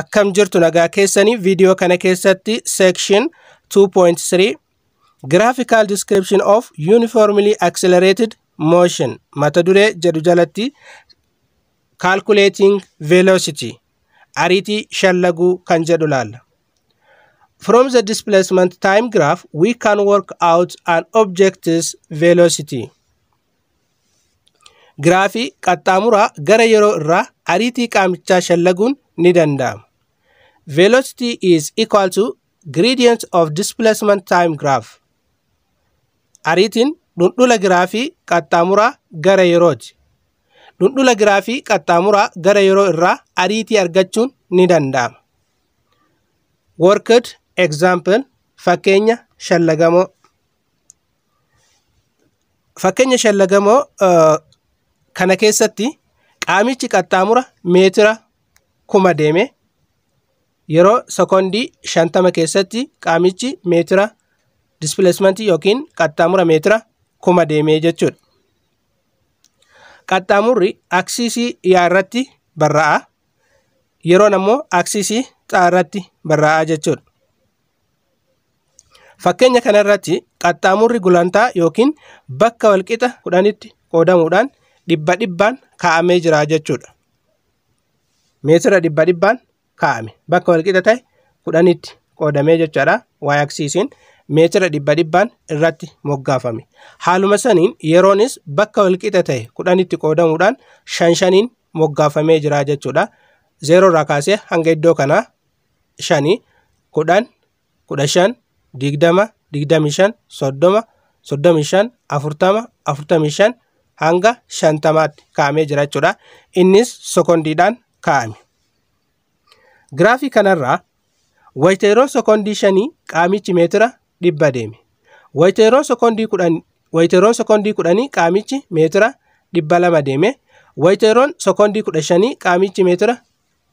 akkam jirtu nagaa keessanii viidiyoo kana keessatti section 2.3 graphical description of uniformly accelerated motion mata duree jedhu jalatti calculating velocity ariitii shallaguu kan jedhu laalla from the displacement time graph we can work out an object's velocity giraafii qaxxaamuraa gara yeroo irraa ariitii qaamichaa shallaguun ni danda'ama. Velocity is equal to gradient of displacement time graph. Ariitiin dhundhula giraafii qaxxaamuraa gara yerooti. Dhundhula giraafii qaxxaamuraa gara yeroo irraa ariitii argachuun ni danda'ama. Worked example fakkeenya shallagamoo. Fakkeenya shallagamoo kana keessatti qaamichi qaxxaamura meetira kuma deeme yeroo sekondii shantama keessatti qaamichi meetira displacement yookiin qaxxaamura meetira kuma deemee jechuudha. Qaxxaamurri aksiisii yaa irratti barra'a. Yeroon ammoo aksiisii xaa irratti barra'a jechuudha. Fakkeenya kana irratti qaxxaamurri gulantaa yookiin bakka walqixa kudhanitti qoodamuudhaan dhibba dhibbaan kaa'amee jira jechuudha. Meetira dhibba dhibbaan kaa'ame bakka walqixa ta'e kudhanitti qoodamee jechuudha. Waay aksiisiin meetira dhibba dhibbaan irratti moggaafame. Haaluma saniin yeroonis bakka walqixa ta'e kudhanitti qoodamuudhaan shan shaniin moggaafamee jira jechuudha. Zeeroo irraa kaasee hanga iddoo kanaa shanii kudhan kudha shan digdama digdami shan soddoma soddomi shan afurtama afurtami shan hanga shantamaatti kaa'amee jira jechuudha. Innis sekondiidhaan kaa'ame. Giraafii kanarraa wayita yeroo sekondii shanii qaamichi meetira dhibba deeme. Yeroo sekondii kudhanii qaamichi meetira dhibba lama deeme. Wayita yeroon sekondii kudha shanii qaamichi meetira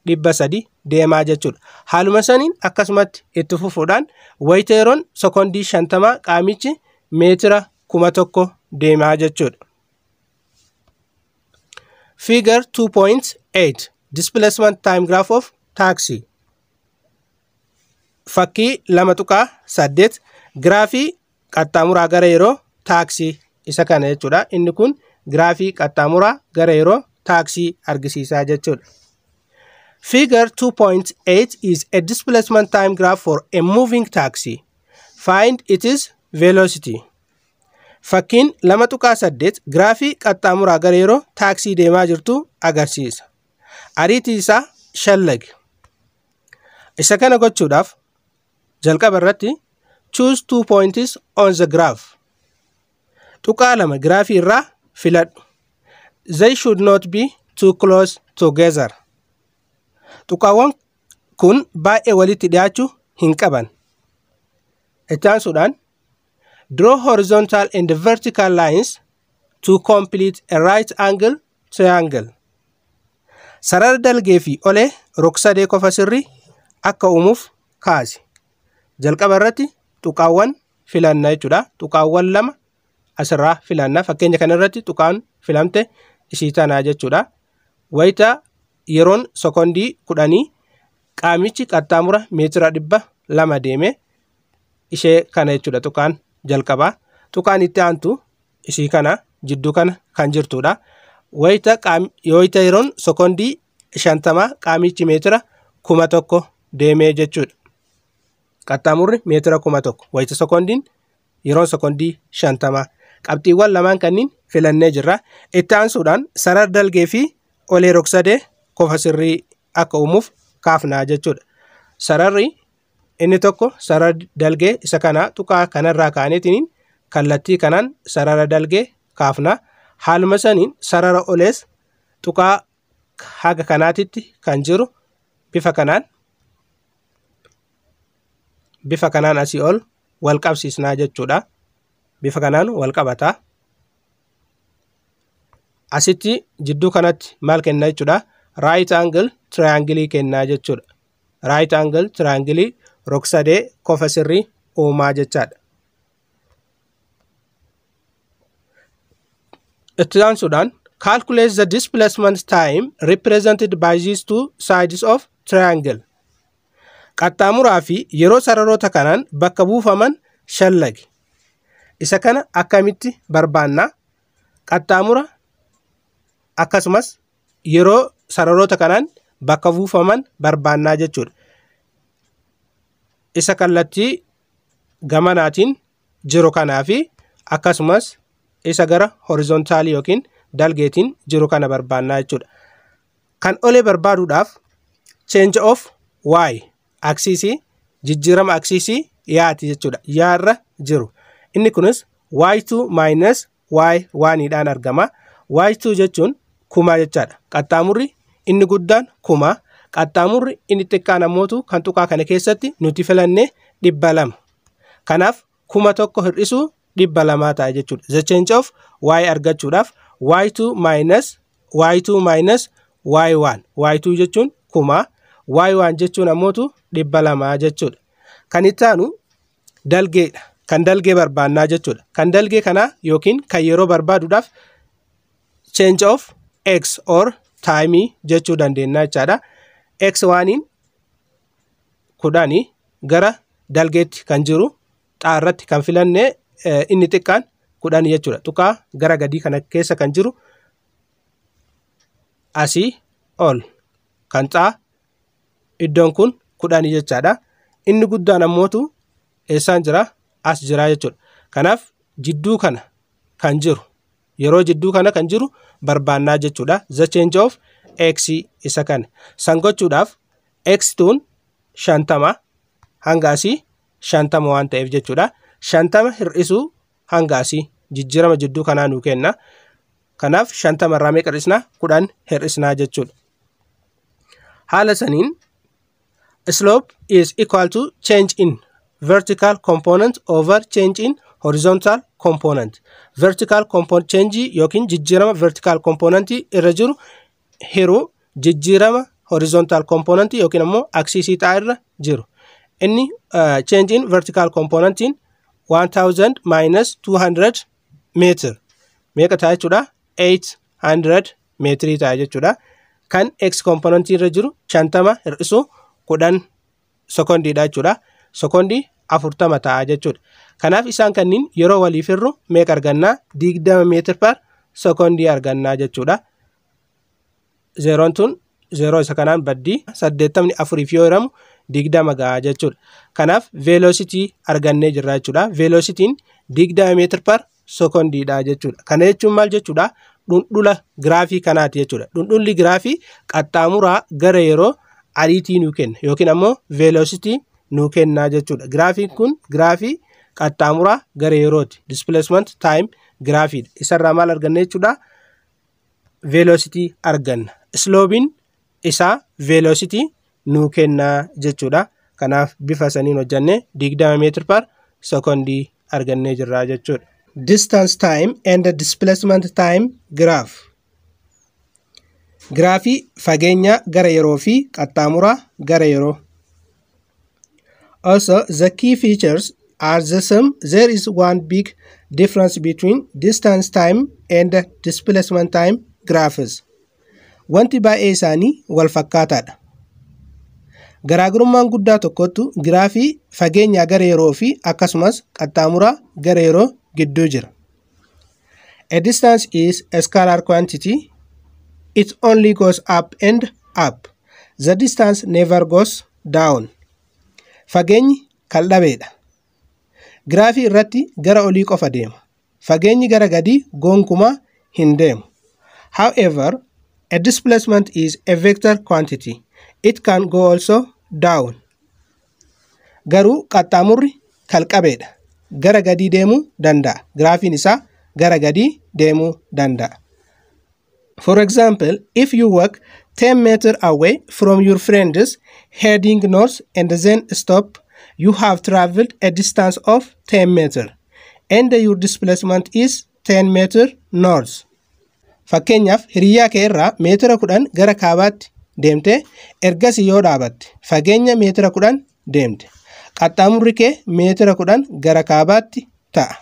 dhibba sadi deemaa jechuudha. Haaluma saniin akkasumatti itti fufuudhaan wayita yeroon sekondii shantamaa qaamichi meetira kuma tokko deemaa jechuudha. Figure 2.8 Displacement time graph of taxi. Fakkii lama tuqaa saddeet giraafii qaxxaamuraa gara yeroo taaksii isa kana jechuudha. Inni kun giraafii qaxxaamuraa gara yeroo taaksii argisiisaa jechuudha. Figure 2.8 is a displacement time graph for a moving taxi. Find its velocity. Fakkiin lama tuqaa saddeet giraafii qaxxaamuraa gara yeroo taaksii deemaa jirtu agarsiisa. Ariitii isaa shallage. Isa kana gochuudhaaf jalqaba irratti choose two points on the graph. Tuqaa lama giraafii irraa filadhu. They should not be too close together. Tuqaawwan kun baay'ee walitti dhiyaachuu hin qaban. Itti aansuudhaan Draw horizontal and vertical lines to complete a right angle triangle. Sarara dalgee fi olee rog-sadee qofa akka uumuuf kaasi. Jalqaba irratti tuqaawwan filanna jechuudha. Tuqaawwan lama asirraa filanna. Fakkeenya kana irratti tuqaan filamte ishii tanaa jechuudha. Wayita yeroon sekondii kudhanii qaamichi qaxxaamura meetira dhibba lama deeme ishee kana jechuudha tuqaan jalqabaa tuqaan itti aantu ishii kana jidduu kana kan jirtudha. Wayita yeroon sekondii shantamaa qaamichi meetira kuma tokko deemee jechuudha. Qaxxaamurri meetira kuma tokko wayita sekondiin yeroon sekondii shantamaa qabxiiwwan lamaan kanniin filannee jirra. Itti aansuudhaan sarara dalgee fi olee rog-sadee qofa sirrii akka uumuuf kaafnaa jechuudha. Sararri inni tokko sarara dalgee isa kana tuqaa kanarraa kaaneetiin kallattii kanaan sarara dalgee kaafna. Haaluma saniin sarara olees tuqaa haga kanaatitti kan jiru bifa kanaan bifa kanaan asii ol wal qabsiisnaa jechuudha. Bifa kanaan wal qabataa. Asitti jidduu kanatti maal kenna jechuudha. Right angle triangle kennaa jechuudha. Right angle triangle rog-sadee qofa sirrii uumaa jechaadha. Itti aansuudhaan calculate the displacement time represented by these two sides of triangle qaxxaamuraa fi yeroo sararoota kanaan bakka buufaman shallagi. Isa kana akkamitti barbaannaa? Qaxxaamura akkasumas yeroo sararoota kanaan bakka buufaman barbaannaa jechuudha. Isa kallattii gamanaatiin jiru kanaa fi akkasumas isa gara horizontaalii yookiin dalgeetiin jiru kana barbaannaa jechuudha. Kan olee barbaaduudhaaf change of y aksiisii jijjiirama aksiisii yaati jechuudha. Yaarra jiru. Inni kunis y2 minus y1 dhaan argama. y2 jechuun kuma jechaadha. Qaxxaamurri inni guddaan kuma. Qaxxaamurri inni xiqqaan ammootu kan tuqaa kana keessatti nuti filannee dhibba lama. Kanaaf kuma tokko hir'isuu dhibba lamaa ta'a jechuudha. The change of y argachuudhaaf y2 minus y2 minus y1 y2 jechuun kuma y1 jechuun ammootu dhibba lamaa jechuudha. Kan itti aanu dalgeedha. Kan dalgee barbaannaa jechuudha. Kan dalgee kanaa yookiin kan yeroo barbaaduudhaaf change of x or time jechuu dandeenya jechaadha. x waaniin kudhanii gara dalgeetti kan jiru xaarratti kan filannee inni xiqqaan kudhan jechuudha. Tuqaa gara gadii kana keessa kan jiru asii ol kan xaa iddoon kun kudhan jechaadha. Inni guddaan ammootu eessaan jira as jira jechuudha. Kanaaf jidduu kana kan jiru yeroo jidduu kana kan jiru barbaannaa jechuudha. The change of x isa kana. San gochuudhaaf x tuun shantama hanga asii shantama waan ta'eef jechuudha. Shantama hir'isuu hanga asii jijjiirama jidduu kanaa nuu kenna. Kanaaf shantama irraa meeqa hir'isnaa? Kudhan hir'isnaa jechuudha. Haala saniin slope is equal to change in vertical component over change in horizontal component. Vertical component change yookiin jijjiirama vertical component irra jiru hiruu jijjiirama horizontal component yookiin ammoo aksiisii xaa irra jiru. Inni change in vertical componentiin 1000 minus 200 meter meeqa ta'a jechuudha 800 meetirii ta'a jechuudha. Kan x componentii irra jiru 50 hir'isuu 10 sekondiidha jechuudha. Sekondii afurtama ta'a jechuudha. Kanaaf isaan kanniin yeroo waliif hirru meeqa argannaa? Digdama meetir per sekondii argannaa jechuudha. Zeeroon tun zeeroo isa kanaan baddii saddeettamni afuriif yoo hiramu digdama gahaa jechuudha. Kanaaf veelositii argannee jirra jechuudha. Veelositiin digdama meetir per sekondiidha jechuudha. Kana jechuun maal jechuudha? Dhundhula giraafii kanaati jechuudha. Dhundhulli giraafii qaxxaamuraa gara yeroo ariitii nuu kenna yookiin ammoo veelositii nuu kennaa jechuudha. Giraafiin kun giraafii qaxxaamuraa gara yerooti. Displacement time giraafiidha. Isarraa maal arganna jechuudha? Veelositii arganna. Sloobiin isaa veelositii nuu kennaa jechuudha. Kanaaf bifa saniin hojjannee digdama meetir per sekondii argannee jirra jechuudha. Distance time and displacement time graph. Giraafii fageenya gara yeroo fi qaxxaamuraa gara yeroo. Also, the key features are the same. There is one big difference between distance time and displacement time graphs. Wanti baay'ee isaanii wal fakkaataadha. Garaagarummaan guddaa tokkotu giraafii fageenyaa gara yeroo fi akkasumas qaxxaamuraa gara yeroo gidduu jira. A distance is a scalar quantity. It only goes up and up. The distance never goes down. Fageenyi kaldhabeedha. Giraafii irratti gara olii qofa deema. Fageenyi gara gadii gonkumaa hin deemu. However, a displacement is a vector quantity. It can go also down. Garuu qaxxaamurri kalqabeedha. Gara gadii deemuu danda'a. Giraafiin isaa gara gadii deemuu danda'a. For example, if you walk 10 meters away from your friends heading north and then stop, you have traveled a distance of 10 meters and your displacement is 10 meters north. Fakkeenyaaf hiriyaa kee irraa meetira kudhan gara kaabaatti deemtee ergasii yoo dhaabatte fageenya meetira kudhan deemte. Qaxxaamurri kee meetira kudhan gara kaabaatti ta'a.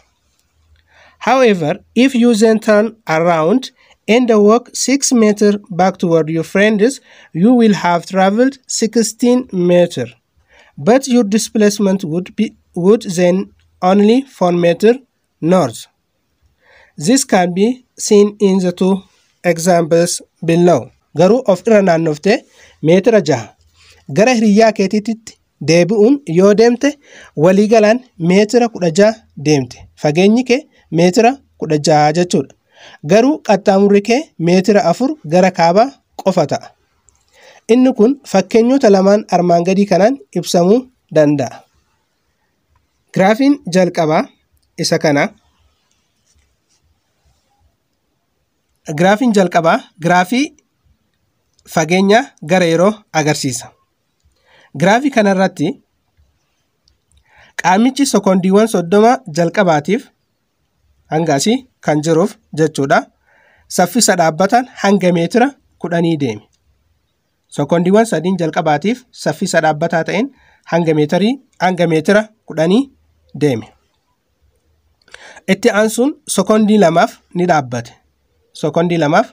However, if you then turn around and walk 6 meters back toward your friends, you will have traveled 16 meters. but your displacement would be would then only 4 meter north. This can be seen in the two examples below. Garuu of irra naannoftee meetira jaha gara hiriyyaa keetiitti deebi'uun um yoo deemte waliigalaan meetira kudha jaha deemte. Fageenyi kee meetira kudha. Garuu qaxxaamurri kee meetira afur gara kaabaa qofa ta'a. Inni kun fakkeenyota lamaan armaan gadii kanaan ibsamuu danda'a. Giraafiin jalqabaa isa kana. Giraafiin jalqabaa giraafii fageenya gara yeroo agarsiisa. Giraafii kanarratti qaamichi sekoondiiwwan soddoma jalqabaatiif hanga asii kan jiruuf jechuudha. Saffisa dhaabbataan hanga meetira kudhanii deeme. Sekoondiiwwan sadiin jalqabaatiif saffisa dhaabbataa ta'een hanga meetirii hanga meetira kudhanii deeme. Itti aansuun sekoondii lamaaf ni dhaabbate. Sekoondii lamaaf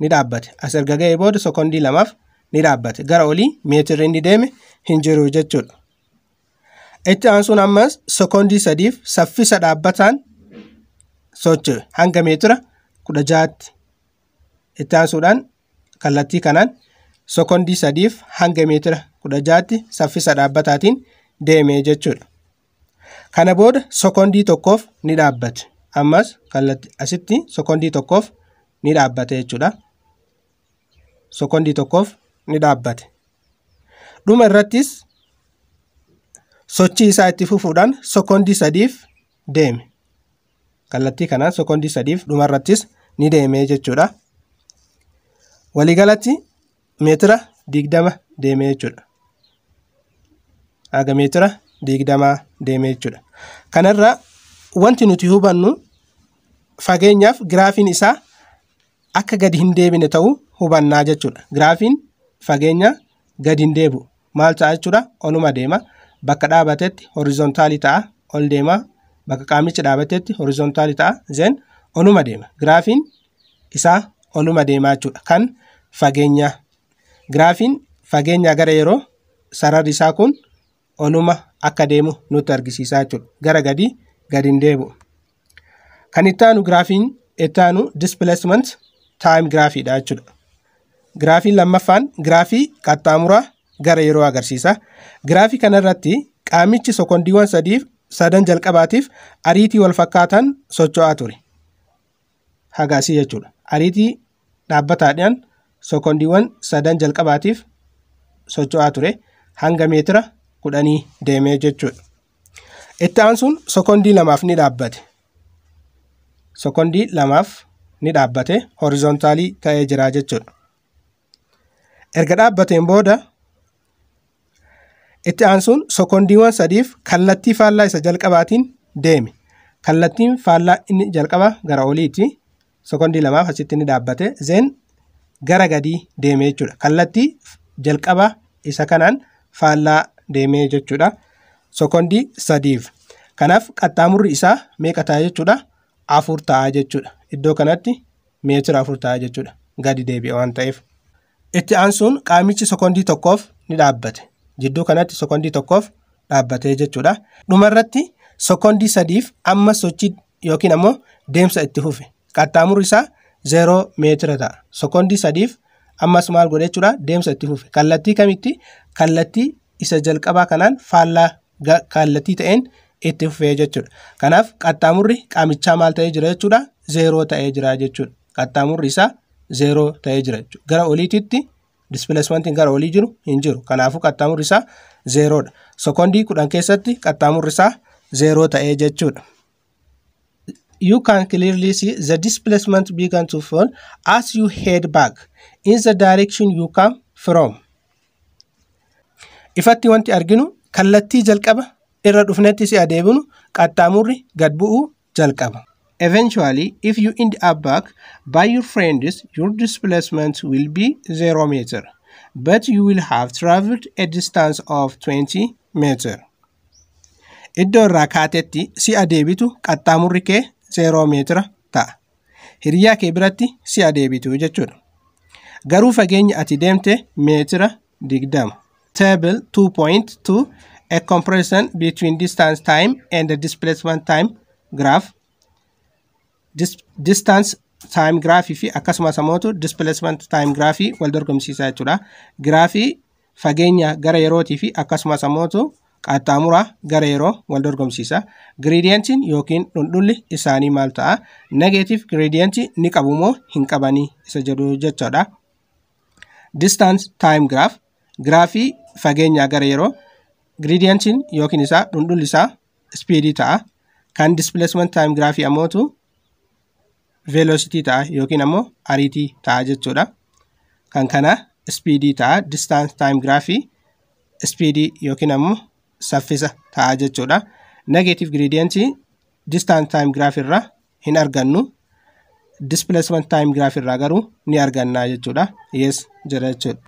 ni dhaabbate. As erga ga'ee booda sekoondii lamaaf ni dhaabbate. Gara olii meetirri inni deeme hin jiru jechuudha. Itti aansuun ammas sekoondii sadiif saffisa dhaabbataan socho'e hanga meetira kudha jahaatti. Itti aansuudhaan kallattii kanaan sekoondii sadiif hanga meetira kudha jahaatti saffisa dhaabbataatiin deeme jechuudha. Kana booda sekoondii tokkoof ni dhaabbate. Ammas asitti sekoondii tokkoof ni dhaabbate jechuudha. Sekoondii tokkoof ni dhaabbate. Dhuma irrattis sochii isaa itti fufuudhaan sekoondii sadiif deeme. Kallattii kanaan sekoondii sadiif dhuma irrattis ni deeme jechuudha. Waliigalatti meetira digdama deeme jechuudha. Haga meetira digdamaa deeme jechuudha. Kanarraa wanti nuti hubannu fageenyaaf giraafiin isaa akka gadi hin deebine ta'uu hubannaa jechuudha. Giraafiin fageenya gadi hin deebi'u. Maal ta'a jechuudha? Oluma deema. Bakka dhaabatetti horizontaalii ta'a. Ol deema. Bakka qaamichi dhaabatetti horizontaalii ta'a. Zeen oluma deema. Giraafiin isaa oluma deemaa jechuudha. Kan fageenyaa. Giraafiin fageenyaa gara yeroo sararri isaa kun oluma akka deemu nutti argisiisaa jechuudha. Gara gadii gadi hin deebi'u. Kan itti aanu giraafiin itti aanu displacement time giraafiidha jechuudha. Giraafiin lammaffaan giraafii qaxxaamuraa gara yeroo agarsiisa. Giraafii kanarratti qaamichi sekoondiiwwan sadiif sadan jalqabaatiif ariitii wal fakkaataan socho'aa ture. Hagaasii jechuudha. Ariitii dhaabbataadhaan sekoondiiwwan sadan jalqabaatiif socho'aa ture hanga meetira kudhanii deemee jechuudha. Itti aansuun sekoondii lamaaf ni dhaabbate. Sekoondii lamaaf ni dhaabbate horizontaalii ta'ee jira jechuudha. Erga dhaabbateen booda itti aansuun sekoondiiwwan sadiif kallattii faallaa isa jalqabaatiin deeme. Kallattiin faallaa inni jalqaba gara oliiti. Sekoondii lamaaf asitti ni dhaabbate. Zeen gara gadii deeme jechuudha. Kallattii jalqaba isa kanaan faallaa deemee jechuudha. Sekoondii sadiif. Kanaaf qaxxaamurri isaa meeqa ta'a jechuudha? Afur ta'a jechuudha. Iddoo kanatti meetira afur ta'a jechuudha. Gadi deebi'e waan ta'eef. Itti aansuun qaamichi sekoondii tokkoof ni dhaabbate. Jidduu kanatti sekoondii tokkoof dhaabbatee jechuudha. Dhumarratti sekoondii sadiif amma sochii yookiin ammoo deemsa itti fufe. Qaxxaamurri isaa zeeroo meetira ta'a. Sekoondii sadiif ammas maal godhe jechuudha? Deemsa itti fufe. Kallattii kamitti? Kallattii isa jalqabaa kanaan faallaa kallattii ta'een itti fufee jechuudha. Kanaaf qaxxaamurri qaamichaa maal ta'ee jira jechuudha? Zeeroo ta'ee jira jechuudha. Qaxxaamurri isaa zeeroo ta'ee jira jechuudha. Gara oliititti dispileesmentiin gara olii jiru hin jiru. Kanaafuu qaxxaamurri isaa zeeroodha. Sekoondii kudhan keessatti qaxxaamurri isaa zeeroo ta'ee jechuudha. You can clearly see the displacement began to fall as you head back in the direction you come from. Ifatti wanti arginu kallattii jalqaba irra dhufnetti si adeemnu qaxxaamurri gad bu'uu jalqaba. Eventually, if you end up back by your friends, your displacement will be 0 meter, but you will have traveled a distance of 20 meter. Iddoo irraa kaatetti si adeebitu qaxxaamurri kee 0 meetira ta'a. Hiriyaa kee biratti si adeebitu jechuudha. Garuu fageenya ati deemte meetira 20. Table 2.2 a comparison between distance time and the displacement time graph. Dis distance time graafii fi akkasumas ammoo displacement time graafii wal dorgomsiisaa jechuudha. Graafii fageenya gara yerootii fi akkasumas ammoo qaxxaamura gara yeroo wal dorgomsiisa. Giriidiyantiin yookiin dhundhulli isaanii maal ta'a? Negeetiif giriidiyantii ni qabu moo hin qabanii isa jedhu jechuudha. Distance time graph graafii fageenyaa gara yeroo giriidiyantiin yookiin isaa dhundhulli isaa ispiidii ta'a. Kan displacement time graafii ammootu velocity ta'a yookiin ammoo ariitii ta'a jechuudha. Kan kana ispiidii ta'a. Distance time graafii ispiidii yookiin ammoo saffisa ta'a jechuudha. Negative gradient distance time graph irraa hin argannu. Displacement time graph irraa garuu ni arganna jechuudha. Yes jira jechuudha.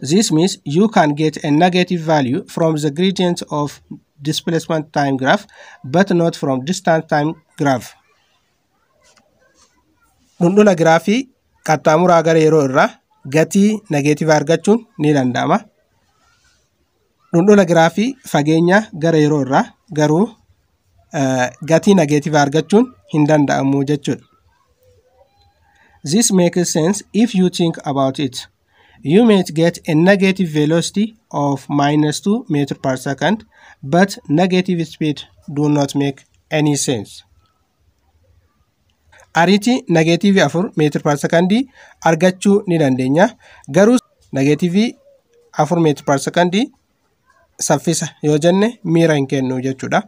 This means you can get a negative value from the gradient of displacement time graph but not from distance time graph. Dhundhula giraafii qaxxaamuraa gara yeroo irraa gatii negeetiivaa argachuun ni danda'ama. Dhundhula giraafii fageenya gara yeroo irraa garuu gatii negeetiivaa argachuun hin danda'amu jechuudha. This makes sense if you think about it. You might get a negative velocity of minus 2 meter per second, but negative speed do not make any sense. Ariitii negeetiivii afur meetir per sekandii argachuu ni dandeenya. Garuu negeetiivii afur meetir per sekandii saffisa yoo jenne miira hin kennu jechuudha.